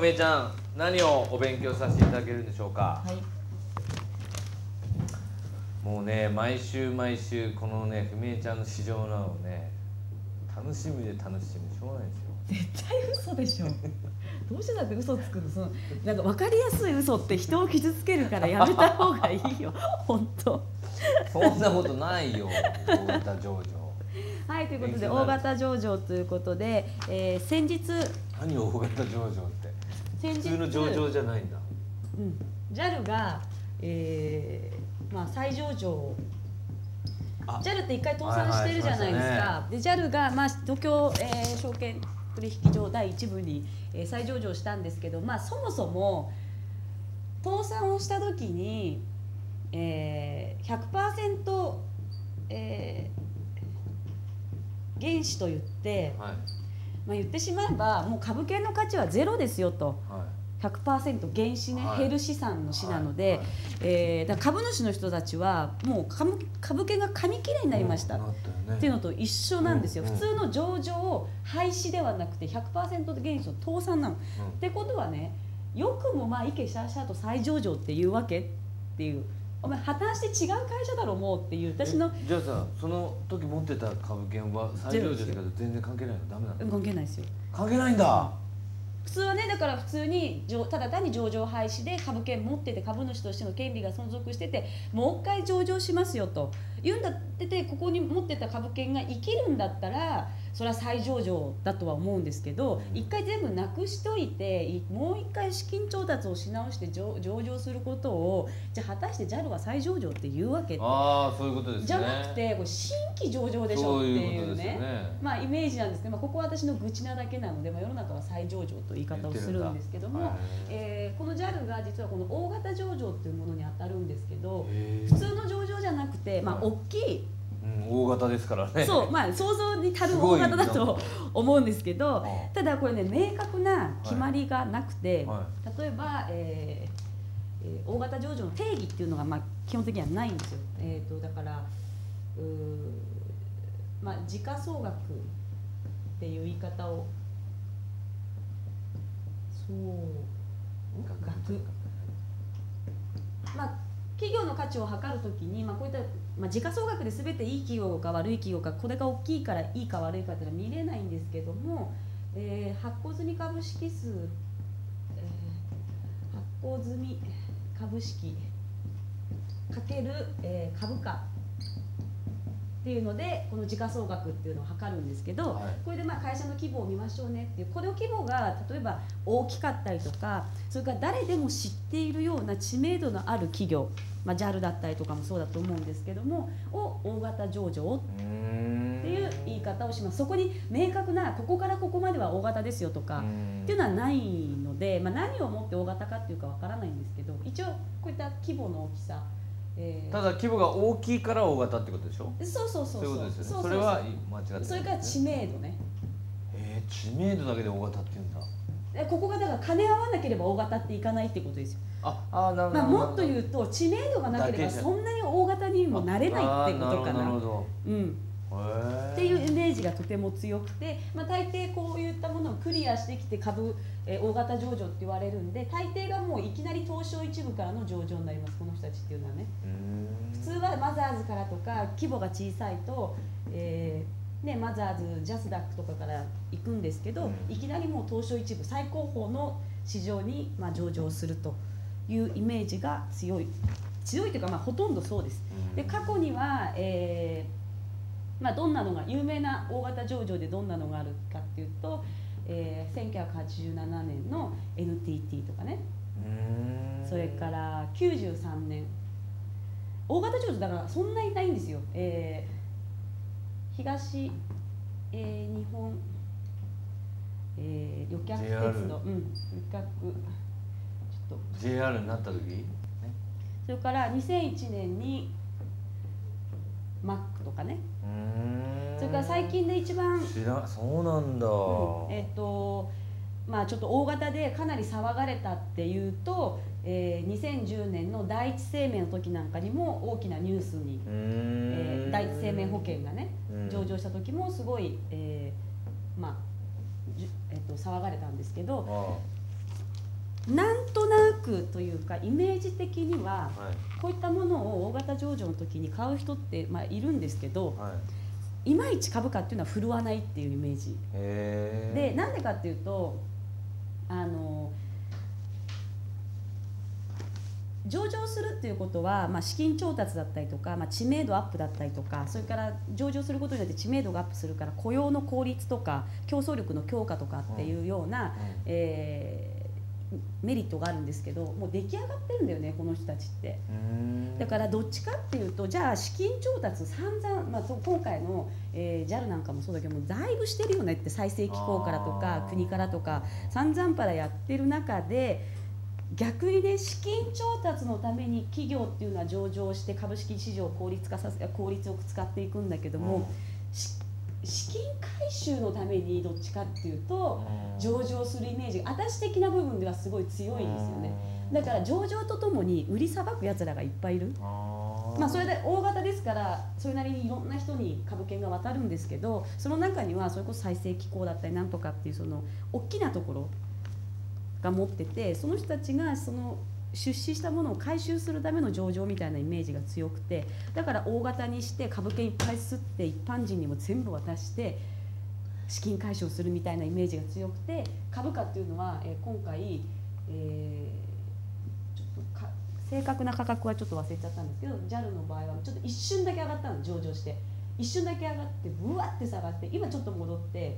今日はふめちゃん何をお勉強させていただけるんでしょうか？はい。もうね毎週毎週このねふめちゃんの市場なのね楽しみで楽しみでしょうがないですよ。絶対嘘でしょ。どうしてだって嘘つくの？そのなんか分かりやすい嘘って人を傷つけるからやめた方がいいよ。本当。そんなことないよ。大型上場。はいということで大型上場ということで、えー先日何大型上場って？普通の上場じゃないんだ。うん。JAL が、えーまあ、再上場。JAL って一回倒産してるじゃないですか、はいはで JAL が、まあ、東京、えー証券取引所第一部に、えー再上場したんですけど、まあ、そもそも倒産をした時に、えー、100%、えー原資と言って、はいまあ、言ってしまえばもう株券の価値はゼロですよと。は100%減資ね、はい。減る資産のい。資なので、はい。えーだ株主の人たちはもう株株券が紙切れになりました、なっていうのと一緒なんですよ、うんうん。普通の上場廃止ではなくて100%で減資の倒産なの。ってことはねよくもまあイケシャーシャーと再上場っていうわけっていうお前破綻して違う会社だろもうっていう。私のえじゃあさその時持ってた株券は再上場ってこと全然関係ないのダメなの？関係ないですよ。関係ないんだ。普通はねだから普通に上ただ単に上場廃止で株券持ってて株主としての権利が存続しててもう一回上場しますよと言うんだっててここに持ってた株券が生きるんだったらそれは再上場だとは思うんですけどうん。一回全部なくしといていもう一回資金調達をし直して上上場することをじゃあ果たして JAL は再上場って言うわけああそういうことですね。じゃなくてこれ新規上場でしょっていうね。ね。まあイメージなんですけど、まあ、ここは私の愚痴なだけなので、まあ、世の中は再上場という言い方をするんですけども、はい。えーこの JAL が実はこの大型上場っていうものに当たるんですけど普通の上まあ、はい大きい、うん、大型ですからね。そうまあ想像に足る大型だと 思うんですけどあただこれね明確な決まりがなくて、は例えば、えーえー大型上場の定義っていうのが、まあ、基本的にはないんですよ。えー、とだからうーまあ、時価総額っていう言い方をそう額。まあ企業の価値を測るときに、まあ、こういった、まあ、時価総額で全ていい企業か悪い企業かこれが大きいからいいか悪いかっていうのは見れないんですけども、えー発行済み株式数、えー発行済み株式かける、えー株価っていうのでこの時価総額っていうのを測るんですけど、はい。これでまあ会社の規模を見ましょうねっていうこの規模が例えば大きかったりとかそれから誰でも知っているような知名度のある企業、まあ、JAL だったりとかもそうだと思うんですけどもを大型上場っていう言い方をします。そこに明確なここからここまでは大型ですよとか、うん。っていうのはないので、まあ、何をもって大型かっていうかわからないんですけど一応こういった規模の大きさ、えーただ規模が大きいから大型ってことでしょ？そうそうそうそう。いうことですよね。そうそれは間違ってないそれから知名度ね。えー、知名度だけで大型って言うんだ。えここがだから金合わなければ大型っていかないってことですよ、ああなるほどまあ、もっと言うと知名度がなければそんなに大型にもなれないってことかな。なるほど。うん、っていうイメージがとても強くて、まあ、大抵こういったものをクリアしてきて株、えー大型上場って言われるんで大抵がもういきなり東証一部からの上場になりますこの人たちっていうのはね。普通はマザーズからとか規模が小さいと、えーね、マザーズジャスダックとかから行くんですけど、うん。いきなりもう東証一部最高峰の市場にまあ上場するというイメージが強い。強いというかまあほとんどそうです。うん。で過去には、えーまあ、どんなのが有名な大型上場でどんなのがあるかっていうと、えー1987年の NTT とかね。それから93年。大型上場だからそんなにないんですよ、えー東、えー日本、えー旅客鉄道、うん、旅客。ちょっと。JR になった時？ね。それから2001年にマックとかねそれから最近で一番、知らそうなんだ、うん。えっ、とまあちょっと大型でかなり騒がれたっていうと、えー2010年の第一生命の時なんかにも大きなニュースに、えん。ー第一生命保険がねうん。上場した時もすごい、えーまあえっと騒がれたんですけどあなんとなくというかイメージ的にははい。こういったものを大型上場の時に買う人って、まあ、いるんですけどはい。いまいち株価っていうのは振るわないっていうイメージ。へでなんでかっていうとあの上場するっていうことは、まあ、資金調達だったりとか、まあ、知名度アップだったりとかそれから上場することによって知名度がアップするから雇用の効率とか競争力の強化とかっていうような、えーメリットがあるんですけどもう出来上がってるんだよねこの人たちって。うん。だからどっちかっていうとじゃあ資金調達散々、まあ、今回の、えー JAL なんかもそうだけどもだいぶしてるよねって再生機構からとか国からとか散々パラやってる中で逆にね資金調達のために企業っていうのは上場して株式市場を効率化させ効率よく使っていくんだけども、し資金回収のためにどっちかっていうと上場するイメージが私的な部分ではすごい強いんですよね。だから上場とともに売りさばくやつらがいっぱいいる。まあ、それで大型ですからそれなりにいろんな人に株券が渡るんですけどその中にはそれこそ再生機構だったりなんとかっていうその大きなところが持っててその人たちがその出資したものを回収するための上場みたいなイメージが強くてだから大型にして株券いっぱい吸って一般人にも全部渡して資金回収するみたいなイメージが強くて株価っていうのは、え今回、えーちょっとか正確な価格はちょっと忘れちゃったんですけど JAL の場合はちょっと一瞬だけ上がったの上場して。一瞬だけ上がってブワって下がって今ちょっと戻って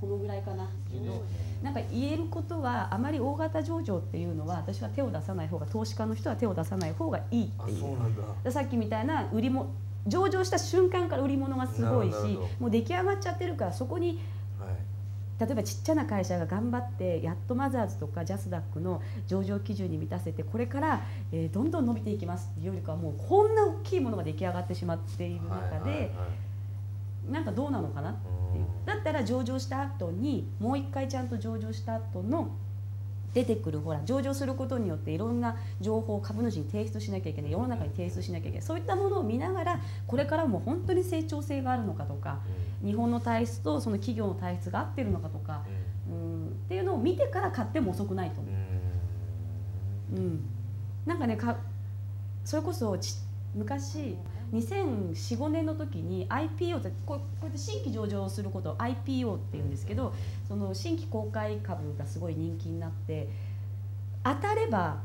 このぐらいかな。けどなんか言えることはあまり大型上場っていうのは私は手を出さない方が投資家の人は手を出さない方がいいあっていう。さっきみたいな売りも上場した瞬間から売り物がすごいしもう出来上がっちゃってるからそこにはい。例えばちっちゃな会社が頑張ってやっとマザーズとかジャスダックの上場基準に満たせてこれから、えーどんどん伸びていきますっていうよりかはもうこんな大きいものが出来上がってしまっている中で、はいはいはいなんかどうなのかなっていう。だったら上場した後にもう一回ちゃんと上場した後の出てくるほら上場することによっていろんな情報を株主に提出しなきゃいけない世の中に提出しなきゃいけない。そういったものを見ながらこれからも本当に成長性があるのかとか日本の体質とその企業の体質が合ってるのかとか、うん、っていうのを見てから買っても遅くないと思う。うん、なんかねかそれこそち昔2004-5年の時に IPO ってこうやって新規上場することを IPO って言うんですけどその新規公開株がすごい人気になって当たれば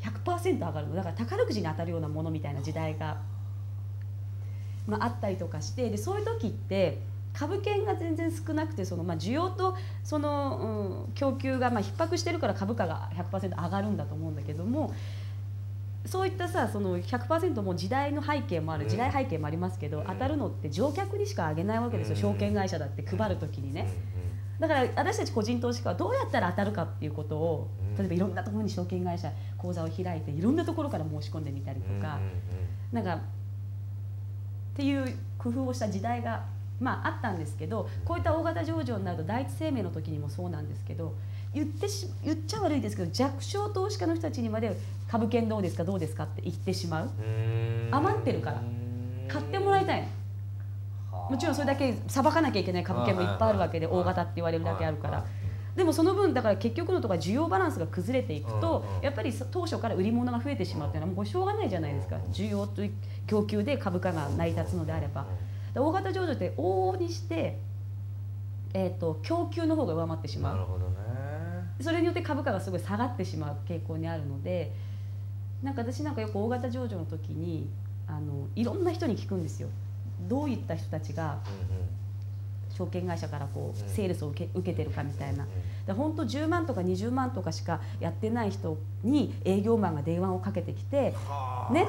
100%上がるの。だから宝くじに当たるようなものみたいな時代が、まあ、あったりとかしてでそういう時って株券が全然少なくてその、まあ、需要とその、うん、供給がまあ逼迫してるから株価が100%上がるんだと思うんだけどもそういったさその100%もう時代の背景もあるうん。時代背景もありますけど、うん。当たるのって乗客にしか上げないわけですよ、うん証券会社だって配る時にね。だから私たち個人投資家はどうやったら当たるかっていうことをうん。例えばいろんなところに証券会社口座を開いていろんなところから申し込んでみたりとか、なんかっていう工夫をした時代が、まあ、あったんですけどこういった大型上場になると第一生命の時にもそうなんですけど言ってし言っちゃ悪いですけど弱小投資家の人たちにまで株券どうですかどうですかって言ってしまう。余ってるから。買ってもらいたいの。もちろんそれだけさばかなきゃいけない株券もいっぱいあるわけで大型って言われるだけあるから。でもその分だから結局のところ需要バランスが崩れていくとやっぱり当初から売り物が増えてしまうというの。はもうしょうがないじゃないですか。需要と供給で株価が成り立つのであれば。で大型上場って往々にして、えー、と供給の方が上回ってしまう。なるほどねそれによって株価がすごい下がってしまう傾向にあるのでなんか私なんかよく大型上場の時にあのいろんな人に聞くんですよ。どういった人たちが証券会社からこううん。セールスを受け受けてるかみたいな。で本当10万とか20万とかしかやってない人に営業マンが電話をかけてきてね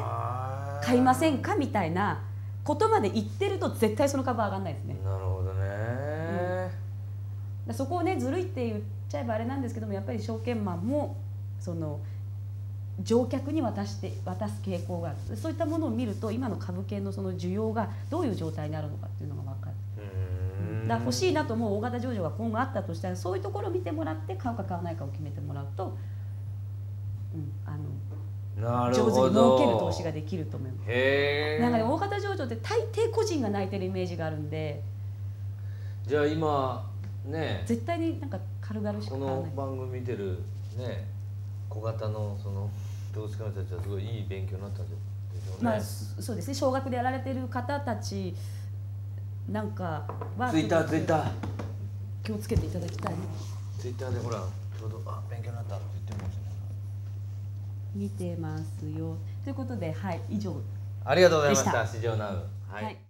買いませんかみたいなことまで言ってると絶対その株は上がらないですね。なるほどね。でそこをねずるいって言っちゃえばあれなんですけどもやっぱり証券マンもその乗客に渡して渡す傾向があるそういったものを見ると今の株券のその需要がどういう状態にあるのかっていうのが分かる。うん。だ欲しいなと思う大型上場が今後あったとしたらそういうところを見てもらって買うか買わないかを決めてもらうと、うん、あの上手に儲ける投資ができると思います。へえなんかね大型上場って大抵個人が泣いてるイメージがあるんで。じゃあ今ね。絶対になんか軽々しくこの番組見てるね小型のその投資家の人たちはすごいいい勉強になったんでしょうね、まあそそうですね。少額でやられてる方たちなんかはツイッターツイッター気をつけていただきたい。ツイッターでほらちょうどあ勉強になったって言ってました。ね見てますよ。ということではい以上ありがとうございました。市場ナウ。はい